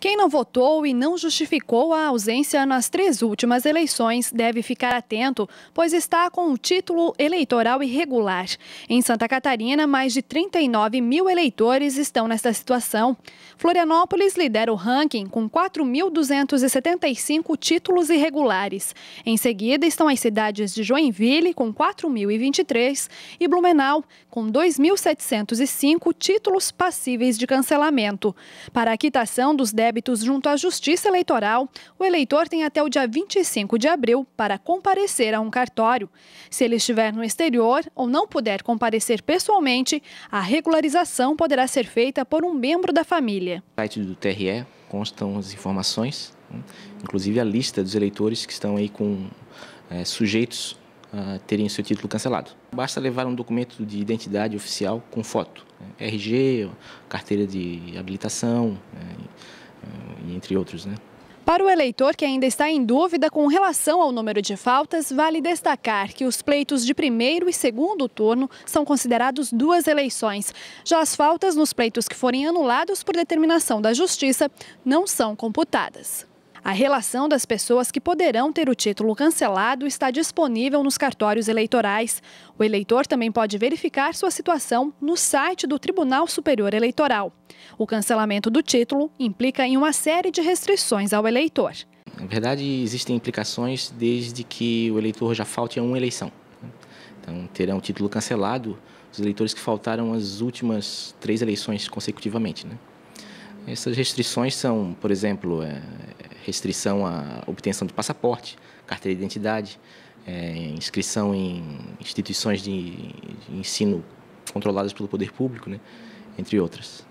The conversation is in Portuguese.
Quem não votou e não justificou a ausência nas três últimas eleições deve ficar atento, pois está com o título eleitoral irregular. Em Santa Catarina, mais de 39 mil eleitores estão nesta situação. Florianópolis lidera o ranking com 4.275 títulos irregulares. Em seguida estão as cidades de Joinville, com 4.023, e Blumenau, com 2.705 títulos passíveis de cancelamento. Para a quitação dos débitos, débitos junto à Justiça Eleitoral, o eleitor tem até o dia 25 de abril para comparecer a um cartório. Se ele estiver no exterior ou não puder comparecer pessoalmente, a regularização poderá ser feita por um membro da família. No site do TRE constam as informações, né? inclusive a lista dos eleitores que estão aí com é, sujeitos a terem seu título cancelado. Basta levar um documento de identidade oficial com foto, né? RG, carteira de habilitação, né? Entre outros. Né? Para o eleitor que ainda está em dúvida com relação ao número de faltas, vale destacar que os pleitos de primeiro e segundo turno são considerados duas eleições. Já as faltas nos pleitos que forem anulados por determinação da Justiça não são computadas. A relação das pessoas que poderão ter o título cancelado está disponível nos cartórios eleitorais. O eleitor também pode verificar sua situação no site do Tribunal Superior Eleitoral. O cancelamento do título implica em uma série de restrições ao eleitor. Na verdade, existem implicações desde que o eleitor já falte a uma eleição. Então, terão o título cancelado os eleitores que faltaram as últimas três eleições consecutivamente. Né? Essas restrições são, por exemplo, é, restrição à obtenção de passaporte, carteira de identidade, é, inscrição em instituições de, de ensino controladas pelo poder público, né, entre outras.